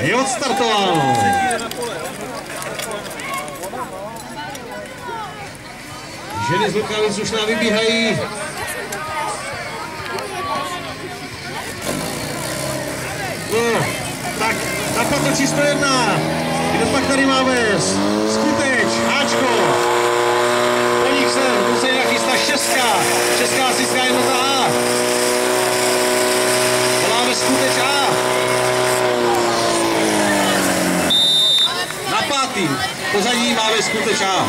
Je odstartováno. Ženy z už nám vybíhají. No, tak napadl číslo jedna. Kdo pak tady máme? Skuteč, Ačko. Po nich se, tu se nějak šestka. Si skájeme za A. Voláme Skuteč A. Na pátým pozadí máme Skuteč A.